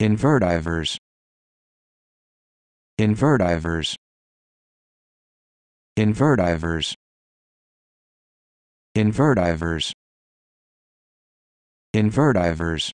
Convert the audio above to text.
invertivers invertivers invertivers invertivers invertivers